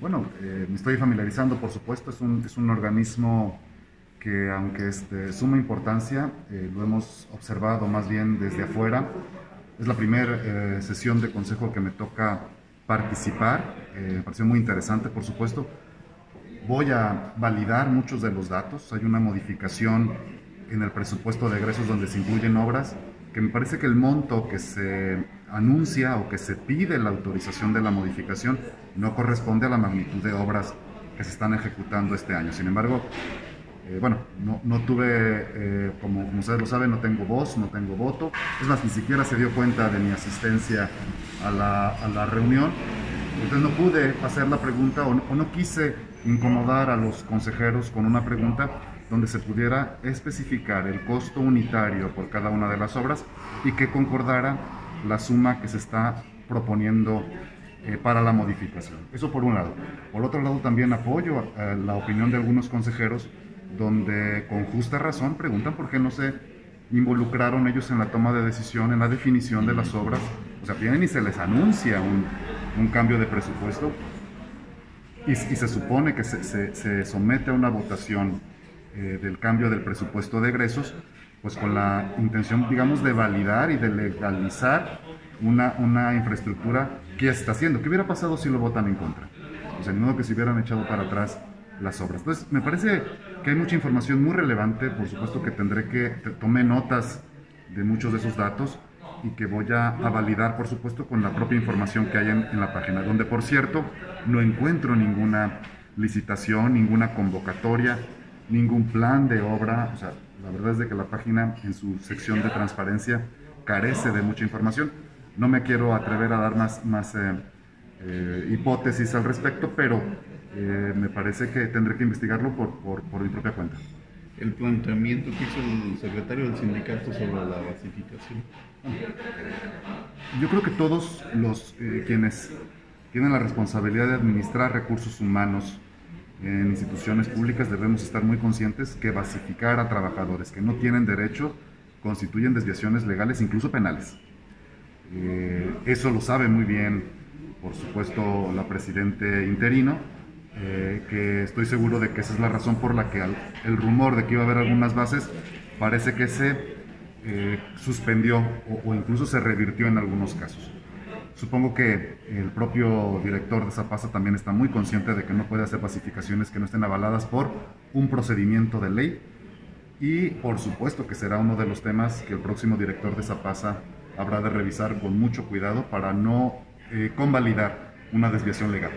Bueno, eh, me estoy familiarizando, por supuesto, es un, es un organismo que aunque es de suma importancia, eh, lo hemos observado más bien desde afuera. Es la primera eh, sesión de consejo que me toca participar, me pareció muy interesante, por supuesto. Voy a validar muchos de los datos, hay una modificación en el presupuesto de egresos donde se incluyen obras, que me parece que el monto que se anuncia o que se pide la autorización de la modificación no corresponde a la magnitud de obras que se están ejecutando este año. Sin embargo, eh, bueno, no, no tuve, eh, como, como, ustedes lo saben, no tengo voz, no tengo voto. Es más, ni siquiera se dio cuenta de mi asistencia a la, a la reunión. Entonces no pude hacer la pregunta o no, o no quise incomodar a los consejeros con una pregunta donde se pudiera especificar el costo unitario por cada una de las obras y que concordara la suma que se está proponiendo eh, para la modificación. Eso por un lado. Por otro lado, también apoyo eh, la opinión de algunos consejeros donde con justa razón preguntan por qué no se involucraron ellos en la toma de decisión, en la definición de las obras. O sea, vienen y se les anuncia un, cambio de presupuesto y, se supone que se, somete a una votación eh, del cambio del presupuesto de egresos, pues con la intención, digamos, de validar y de legalizar una, una infraestructura que ya se está haciendo. ¿Qué hubiera pasado si lo votan en contra? O sea, modo que se hubieran echado para atrás las obras. Entonces, me parece que hay mucha información muy relevante, por supuesto que tendré que, tomé notas de muchos de esos datos y que voy a, a validar, por supuesto, con la propia información que hay en, en, la página, donde, por cierto, no encuentro ninguna licitación, ninguna convocatoria, ningún plan de obra. O sea, la verdad es de que la página, en su sección de transparencia, carece de mucha información. No me quiero atrever a dar más, más eh, eh, hipótesis al respecto, pero eh, me parece que tendré que investigarlo por, por, por, mi propia cuenta. El planteamiento que hizo el secretario del sindicato sobre la basificación. Yo creo que todos los eh, quienes tienen la responsabilidad de administrar recursos humanos en instituciones públicas debemos estar muy conscientes que basificar a trabajadores que no tienen derecho constituyen desviaciones legales, incluso penales. Eh, eso lo sabe muy bien, por supuesto, la presidente interino, eh, que estoy seguro de que esa es la razón por la que al, el rumor de que iba a haber algunas bases parece que se eh, suspendió o, o, incluso se revirtió en algunos casos. Supongo que el propio director de Zapasa también está muy consciente de que no puede hacer pacificaciones que no estén avaladas por un procedimiento de ley y por supuesto que será uno de los temas que el próximo director de Zapasa habrá de revisar con mucho cuidado para no eh, convalidar una desviación legal.